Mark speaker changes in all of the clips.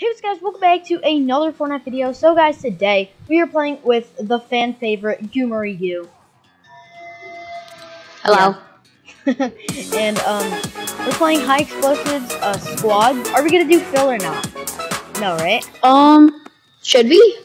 Speaker 1: Hey what's guys, welcome back to another Fortnite video. So guys, today we are playing with the fan favorite GoomeryGoo.
Speaker 2: Hello.
Speaker 1: Yeah. and um, we're playing High Explosives uh, Squad. Are we gonna do fill or not? No, right?
Speaker 2: Um, should we?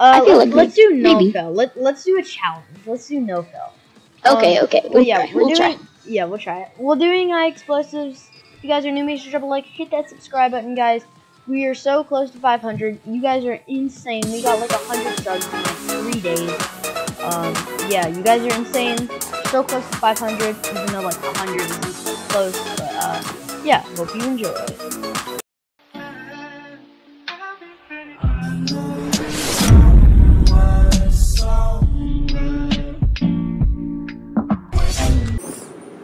Speaker 1: Uh,
Speaker 2: I feel like
Speaker 1: let's do no
Speaker 2: maybe.
Speaker 1: fill. Let, let's do a challenge. Let's do no fill.
Speaker 2: Okay,
Speaker 1: Um,
Speaker 2: okay.
Speaker 1: Well,
Speaker 2: We'll
Speaker 1: yeah,
Speaker 2: try.
Speaker 1: we're
Speaker 2: We'll
Speaker 1: doing.
Speaker 2: try.
Speaker 1: Yeah, we'll try it. We're doing high explosives. If you guys are new, make sure to drop a like, hit that subscribe button, guys. We are so close to 500. You guys are insane. We got like 100 subs in like three days. Um, yeah, you guys are insane. So close to 500, even though like 100 is close. But uh, yeah, hope you enjoy. it.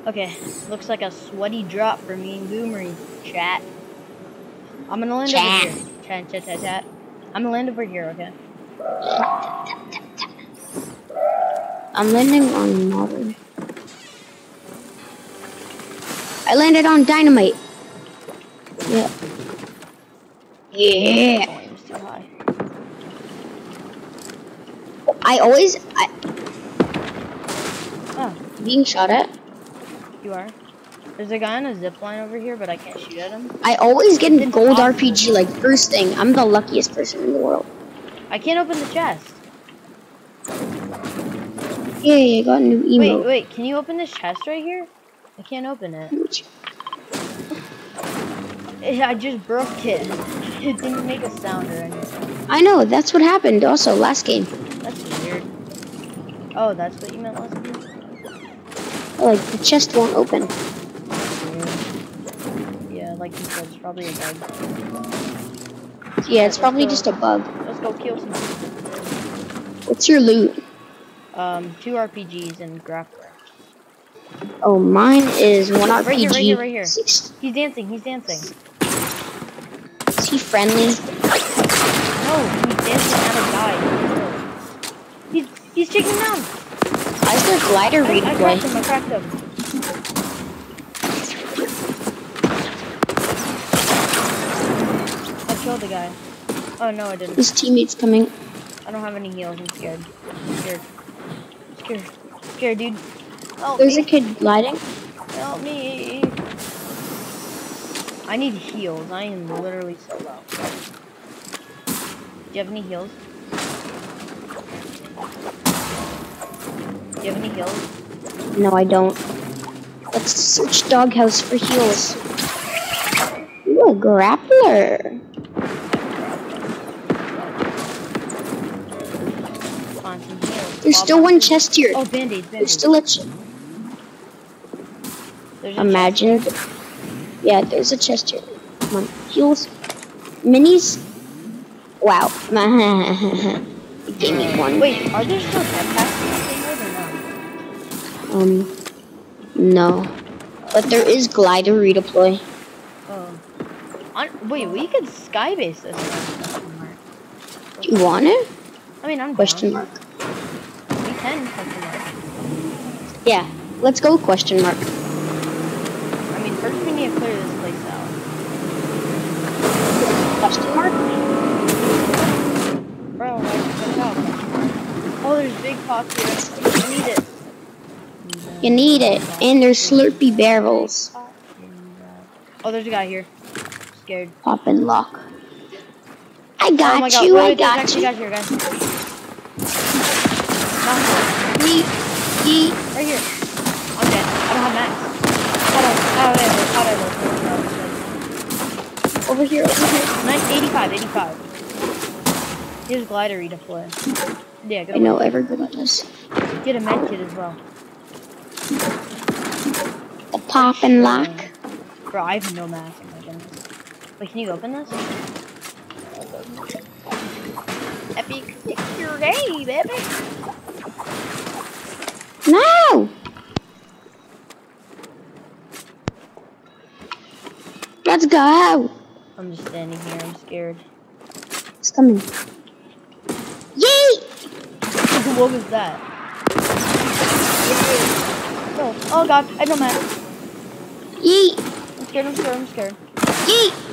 Speaker 1: Okay, looks like a sweaty drop for me and Goomery chat. I'm gonna land
Speaker 2: Chat.
Speaker 1: over here. Chat, chat, chat, chat. I'm gonna land over here, okay?
Speaker 2: I'm landing on modern. I landed on dynamite. Yeah. Yeah.
Speaker 1: Oh, high.
Speaker 2: I always I
Speaker 1: Oh,
Speaker 2: being shot at.
Speaker 1: you are? There's a guy on a zip line over here, but I can't shoot at him.
Speaker 2: I always get a gold. RPG like first thing. I'm the luckiest person in the world.
Speaker 1: I can't open the chest.
Speaker 2: Yay! I got a new
Speaker 1: Wait,
Speaker 2: emote.
Speaker 1: wait, can you open this chest right here? I can't open it. I just broke it. It didn't make a sound or anything.
Speaker 2: I know that's what happened. Also last game.
Speaker 1: That's weird. Oh, that's what you meant last time?
Speaker 2: Like the chest won't open.
Speaker 1: Like you said, it's probably a bug.
Speaker 2: Yeah, it's probably just a bug.
Speaker 1: Let's go kill some people.
Speaker 2: What's your loot?
Speaker 1: Um, two RPGs and grappler.
Speaker 2: Oh, mine is one RPG.
Speaker 1: Right here, right here, right here.
Speaker 2: Six.
Speaker 1: He's dancing, he's dancing.
Speaker 2: Is he friendly?
Speaker 1: No, he's dancing at a guy. He's he's him down.
Speaker 2: Why is there glider
Speaker 1: I, I cracked him, I cracked him. Killed the guy. Oh no, I didn't.
Speaker 2: His teammate's coming.
Speaker 1: I don't have any heals. I'm scared. I'm scared. I'm scared. I'm scared, dude. Help
Speaker 2: There's
Speaker 1: me.
Speaker 2: a kid gliding.
Speaker 1: Help me. I need heals. I am literally so low. Do you have any heals? Do you have any heals?
Speaker 2: No, I don't. Let's search doghouse for heals. Ooh, a grappler.
Speaker 1: Find some heals.
Speaker 2: There's still one chest here.
Speaker 1: Oh, band-aids,
Speaker 2: There's
Speaker 1: band-aids.
Speaker 2: still a ch-
Speaker 1: There's a
Speaker 2: Imagine. Yeah, there's a chest here. Come on. Heals. Minis. Wow. Gave me one.
Speaker 1: Wait, are there still jetpacks in this game or no?
Speaker 2: Um, no. But there is glider redeploy.
Speaker 1: Oh. On, wait, we could skybase this.
Speaker 2: Do you want it?
Speaker 1: I mean, I'm
Speaker 2: Question
Speaker 1: down.
Speaker 2: mark.
Speaker 1: Can question mark.
Speaker 2: Yeah. Let's go question mark.
Speaker 1: I mean, first we need to clear this place out.
Speaker 2: Question mark?
Speaker 1: Bro, like, check out. Oh, there's big here. I need it.
Speaker 2: You need it. And there's Slurpee barrels.
Speaker 1: Oh, there's a guy here. Scared.
Speaker 2: Pop and lock. I
Speaker 1: oh
Speaker 2: got
Speaker 1: god,
Speaker 2: you.
Speaker 1: wait,
Speaker 2: I got you.
Speaker 1: guys here, guys. Knock.
Speaker 2: Yeet, yeet.
Speaker 1: Right here. I'm dead. I don't have max. How don't. I, do I live? How do I live?
Speaker 2: Over here, over here.
Speaker 1: Nice, 85, 85. Here's glider redeploy. Yeah, good
Speaker 2: I know everybody does.
Speaker 1: Get a med kit as well.
Speaker 2: The pop and lock.
Speaker 1: Bro, I have no. Oh goodness. Wait, can you open this? Epic security, baby.
Speaker 2: No! Let's go.
Speaker 1: I'm just standing here. I'm scared.
Speaker 2: It's coming. Yeet!
Speaker 1: what was that? No. Oh oh god, I don't max.
Speaker 2: Yeet!
Speaker 1: I'm scared, I'm scared, I'm scared.
Speaker 2: Yeet!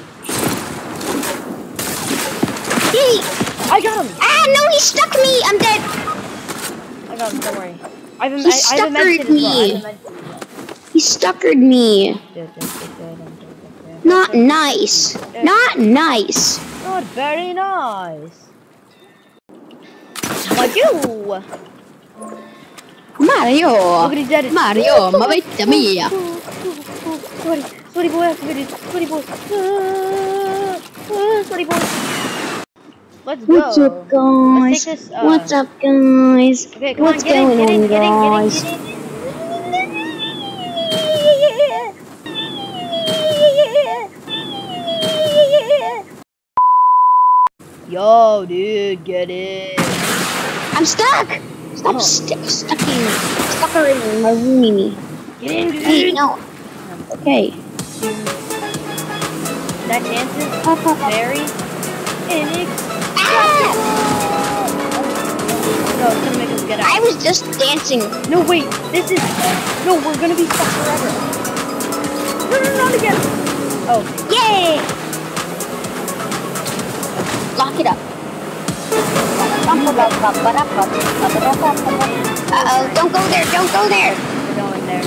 Speaker 1: I got him!
Speaker 2: Ah, no, he stuck me. I'm dead.
Speaker 1: I got him, don't worry. I haven't,
Speaker 2: He
Speaker 1: I, I haven't
Speaker 2: stuckered
Speaker 1: mentioned it as well. I
Speaker 2: me.
Speaker 1: haven't mentioned it as well.
Speaker 2: He stuckered me. Not nice. Not nice.
Speaker 1: Not very nice. Mario!
Speaker 2: Mario.
Speaker 1: Look at his dead.
Speaker 2: Mario, ma vita mia.
Speaker 1: Sweaty, sweaty boy activated. Sweaty boy. Ah, Sweaty boy. Let's go.
Speaker 2: What's up,
Speaker 1: Let's
Speaker 2: guys?
Speaker 1: take this, uh,
Speaker 2: What's up, guys?
Speaker 1: Okay, come
Speaker 2: What's
Speaker 1: on, get in,
Speaker 2: going
Speaker 1: get in,
Speaker 2: on,
Speaker 1: in,
Speaker 2: guys?
Speaker 1: get in, get in. Yo, dude, get in.
Speaker 2: I'm stuck. Stop
Speaker 1: Oh.
Speaker 2: st stucking, stuckering my rooney.
Speaker 1: Get in,
Speaker 2: Hey,
Speaker 1: dude.
Speaker 2: no. Okay.
Speaker 1: That dance is very inexplicable. No, it's gonna make us get
Speaker 2: I was just dancing.
Speaker 1: No, wait, this is. No, we're gonna be stuck forever. No, no, not again. Oh,
Speaker 2: Yay! Lock it up. Uh-oh, don't go there, don't go there.
Speaker 1: we're going there.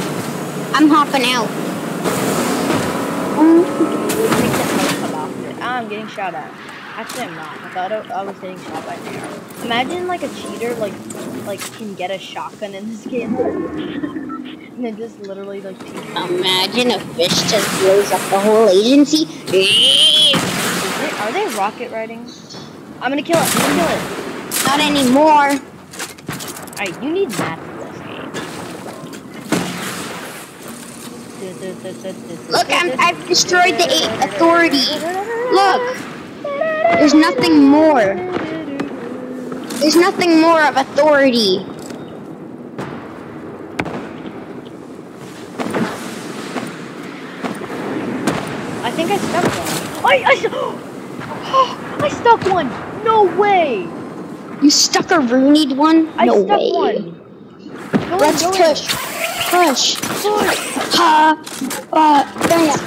Speaker 2: I'm hopping out.
Speaker 1: I think that's helicopter. I'm getting shot at. Actually, I'm not. I thought I, was getting shot by an arrow. Imagine like a cheater like like can get a shotgun in this game, and then just literally like.
Speaker 2: Imagine a fish just blows up the whole agency.
Speaker 1: Are they rocket riding? I'm gonna kill it. I'm gonna kill it.
Speaker 2: Not anymore.
Speaker 1: Alright, you need math for this game.
Speaker 2: Look, I'm, I've destroyed the eight authority. Look, there's nothing more. There's nothing more of authority.
Speaker 1: I think I stuck one. I I, stu- I stuck one. No way.
Speaker 2: You stuck a Rooneyed one?
Speaker 1: I
Speaker 2: no
Speaker 1: stuck
Speaker 2: way.
Speaker 1: one. In,
Speaker 2: Let's push. Push.
Speaker 1: Push.
Speaker 2: Ha. Uh, bam.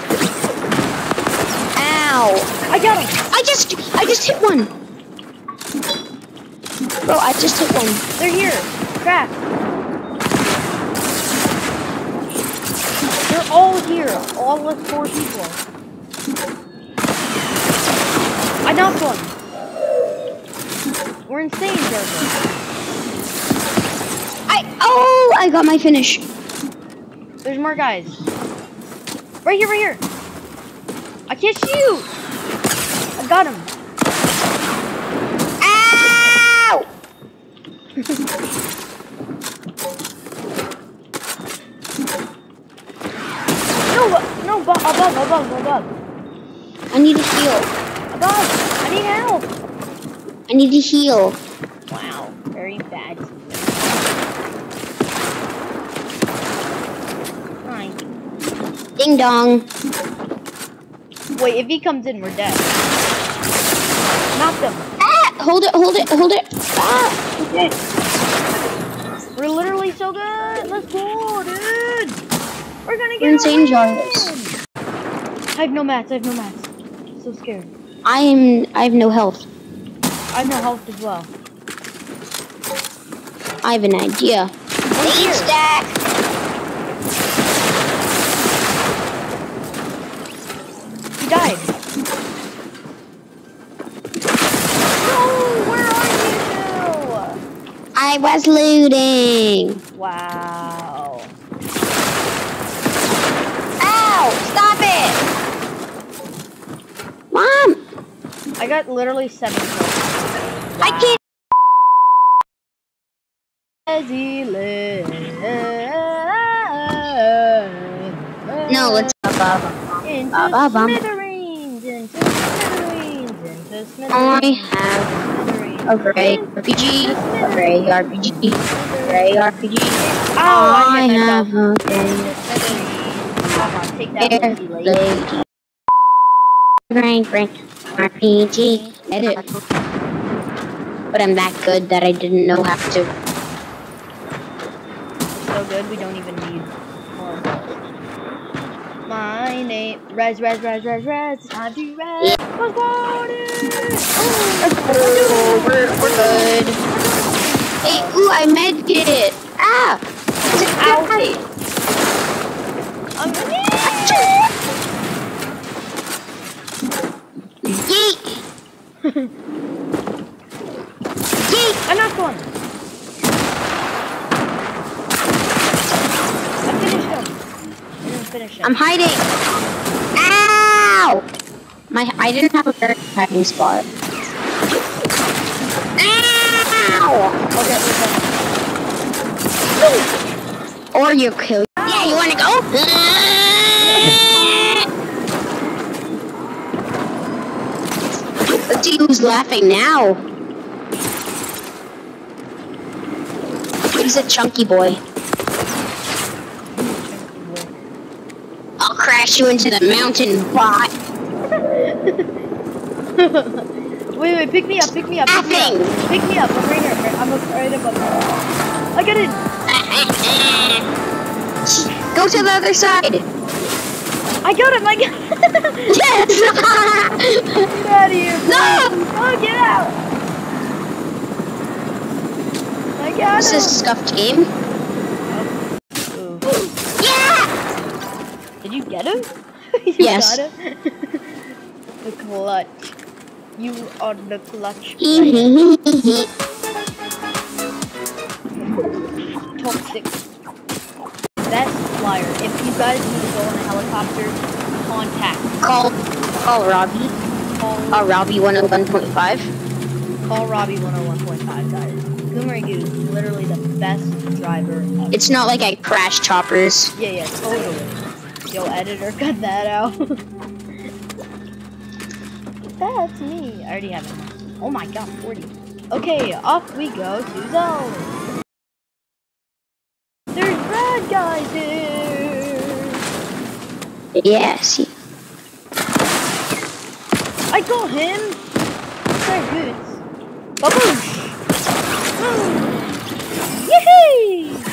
Speaker 2: Ow.
Speaker 1: I got him.
Speaker 2: I just, I just hit one. Bro, I just hit one.
Speaker 1: They're here. Crap. They're all here. All with four people. I knocked one. We're insane, Joker.
Speaker 2: I, oh, I got my finish.
Speaker 1: There's more guys. Right here, right here. I can't shoot. I got him.
Speaker 2: Ow!
Speaker 1: No, no, above, above, above.
Speaker 2: I need to heal.
Speaker 1: Above. I need help.
Speaker 2: I need to heal.
Speaker 1: Wow, very bad. Hi.
Speaker 2: Ding dong.
Speaker 1: Wait, if he comes in, we're dead. Knock them.
Speaker 2: Ah! Hold it, hold it, hold it. Ah! Okay.
Speaker 1: We're literally so good. Let's go, dude. We're gonna get
Speaker 2: insane, Jarvis.
Speaker 1: I have no mats. I have no mats. So scared.
Speaker 2: I am. I have no health.
Speaker 1: I have no health as well.
Speaker 2: I have an idea.
Speaker 1: One
Speaker 2: stack.
Speaker 1: He died. No, where are you?
Speaker 2: I was looting.
Speaker 1: Wow.
Speaker 2: Ow! Stop it! Mom!
Speaker 1: I got literally seven kills.
Speaker 2: I can't.
Speaker 1: As he lives.
Speaker 2: No, let's.
Speaker 1: Into
Speaker 2: Ba-ba-bum.
Speaker 1: smithereens, into smithereens, into smithereens.
Speaker 2: I have
Speaker 1: smithereens,
Speaker 2: RPG. A RPG. A RPG.
Speaker 1: Oh,
Speaker 2: I
Speaker 1: I
Speaker 2: have a gray
Speaker 1: Into smithereens. Take that, lady.
Speaker 2: lady. Gray, gray RPG. Edit. But I'm that good that I didn't know how to.
Speaker 1: So good, we don't even need. My name, Res, Res, Res, Res, Res. Time to Res. Let's go, dude. Oh,
Speaker 2: Oh, we're, we're good. Hey, ooh, I med it. Ah! There's a guy.
Speaker 1: I'm
Speaker 2: Yeet! Yeet!
Speaker 1: I'm not going. I finished him. I didn't finish him.
Speaker 2: I'm hiding. Ow! My I didn't have a very hiding spot. Ow!
Speaker 1: Okay, we're.
Speaker 2: Or you kill. Yeah, you wanna go? Let's see who's laughing now. He's a chunky boy. I'll crash you into the mountain, bot.
Speaker 1: wait, wait, pick me up, pick me up, pick me up. Pick me up, I'm right here. I'm right above you. I got it.
Speaker 2: Go to the other side.
Speaker 1: I got him, I got
Speaker 2: Yes!
Speaker 1: Get out of here.
Speaker 2: no!
Speaker 1: Oh, get out. I got
Speaker 2: This
Speaker 1: him.
Speaker 2: is a scuffed game.
Speaker 1: Ooh.
Speaker 2: Yeah!
Speaker 1: Did you get him? you
Speaker 2: Yes.
Speaker 1: got him? the clutch. You are the clutch. Toxic. Best flyer. If you guys need to go on a helicopter, contact.
Speaker 2: Call, call Robbie.
Speaker 1: Call,
Speaker 2: Uh, Robbie 101.5.
Speaker 1: call Robbie 101.5, guys. GoomeryGoo is literally the best driver ever.
Speaker 2: It's not like I crash choppers.
Speaker 1: Yeah, yeah, totally. Yo, editor, cut that out. That's me. I already have it. Oh my god, 40. Okay, off we go to zone. There's bad guys here.
Speaker 2: Yes.
Speaker 1: I got him. Very good. Baboosh. We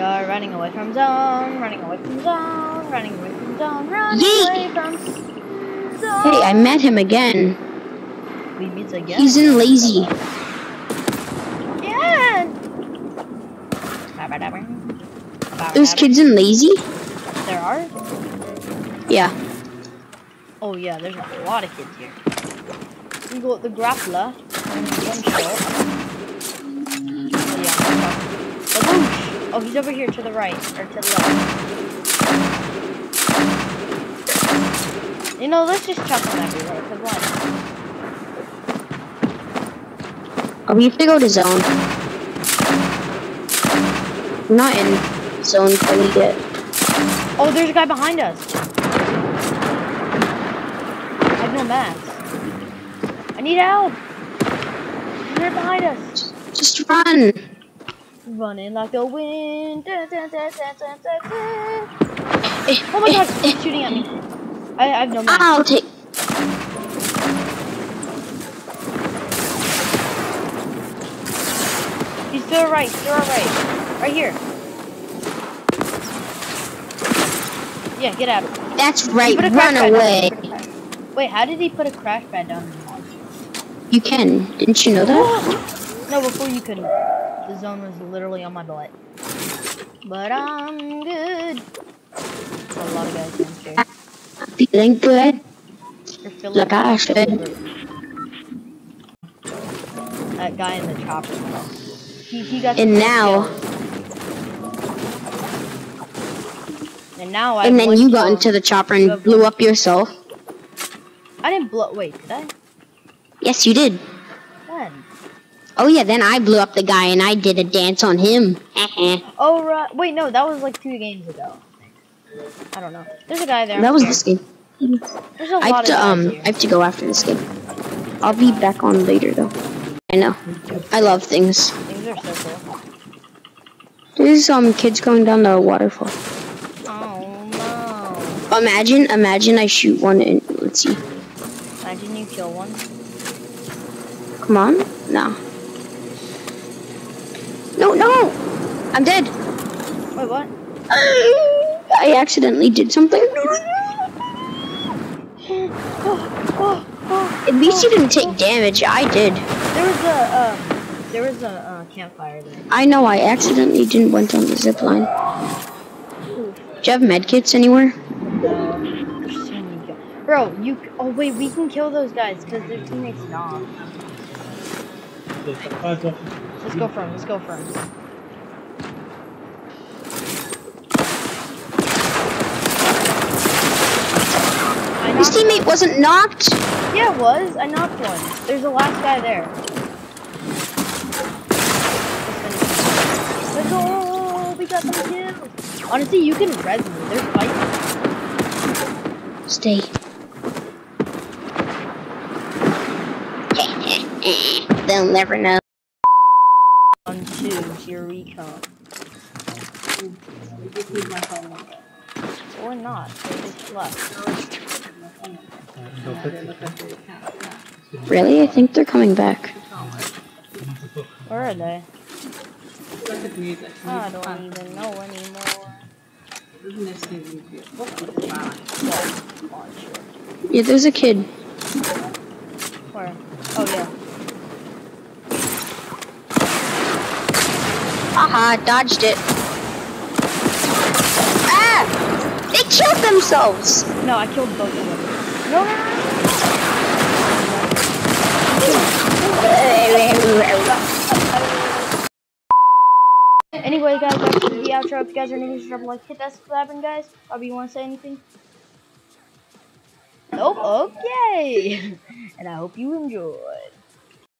Speaker 1: are running away from zone, running away from zone, running away from zone, running
Speaker 2: Yeet!
Speaker 1: away from zone.
Speaker 2: Hey, I met him again.
Speaker 1: We meet again.
Speaker 2: He's in lazy.
Speaker 1: Yeah.
Speaker 2: There's kids in lazy?
Speaker 1: There are?
Speaker 2: Yeah.
Speaker 1: Oh yeah, there's a lot of kids here. We got the grappler. One shot. Oh yeah, one shot. Baboosh! Oh, he's over here to the right, or to the left. You know, let's just chuck them everywhere, cause why?
Speaker 2: Oh, we have to go to zone. We're not in zone fully yet.
Speaker 1: Oh, there's a guy behind us. I have no mats. I need help. He's right behind us.
Speaker 2: Just run.
Speaker 1: Running like the wind. Dun, dun.
Speaker 2: Eh,
Speaker 1: Oh my
Speaker 2: eh,
Speaker 1: god,
Speaker 2: eh.
Speaker 1: he's shooting at me. I, I have no mats.
Speaker 2: I'll take.
Speaker 1: He's to our right, to our right. Right here. Yeah, get out.
Speaker 2: That's right. Run
Speaker 1: crash pad down
Speaker 2: away.
Speaker 1: there, put a crash- Wait, how did he put a crash pad down the?
Speaker 2: You can. Didn't you know that?
Speaker 1: No, before you couldn't. The zone was literally on my butt. But I'm good. A lot of guys downstairs.
Speaker 2: Feeling good.
Speaker 1: You're feeling
Speaker 2: Like I should.
Speaker 1: That guy in the chopper. He, he got
Speaker 2: And now-
Speaker 1: kills. And now I.
Speaker 2: And then you got into the chopper and blew up yourself.
Speaker 1: I didn't blow. Wait, did I?
Speaker 2: Yes, you did. Oh yeah, then I blew up the guy and I did a dance on him.
Speaker 1: Oh right. Wait, no, that was like two games ago. I don't know. There's a guy there.
Speaker 2: that was this game.
Speaker 1: There's a
Speaker 2: I
Speaker 1: lot
Speaker 2: have to um
Speaker 1: here.
Speaker 2: I have to go after this game. I'll be back on later though. I know. I love things.
Speaker 1: Things are so cool.
Speaker 2: There's um kids going down the waterfall.
Speaker 1: Oh no.
Speaker 2: Imagine, imagine I shoot one and let's see.
Speaker 1: Imagine you kill one.
Speaker 2: Come on. No. No, no. I'm dead.
Speaker 1: Wait, what?
Speaker 2: I accidentally did something. At least you didn't take damage. I did.
Speaker 1: There was a um, there was a uh, campfire there.
Speaker 2: I know. I accidentally didn't went on the zip line.
Speaker 1: Oof.
Speaker 2: Do you have medkits anywhere?
Speaker 1: No, there's so many guys. Bro, you. Oh wait, we can kill those guys because their teammates not. Let's go for him. Let's go for him.
Speaker 2: His teammate wasn't knocked.
Speaker 1: Yeah, it was. I knocked one. There's the last guy there. Let's go! Oh, we got some kills. Honestly, you can res me. They're fighting.
Speaker 2: Stay. They'll never know.
Speaker 1: One, two, here we come. Or not. They just left.
Speaker 2: Really? I think they're coming back.
Speaker 1: Where are they? I don't even know anymore.
Speaker 2: Yeah, there's a kid.
Speaker 1: Where? Oh yeah.
Speaker 2: Haha, dodged it. Ah! They killed themselves!
Speaker 1: No, I killed both of them. No, no, no. Anyway, guys, that's the outro. If you guys are new, drop a like, hit that subscribe button, guys. Bobby, you want to say anything? Nope. Okay. and I hope you enjoyed.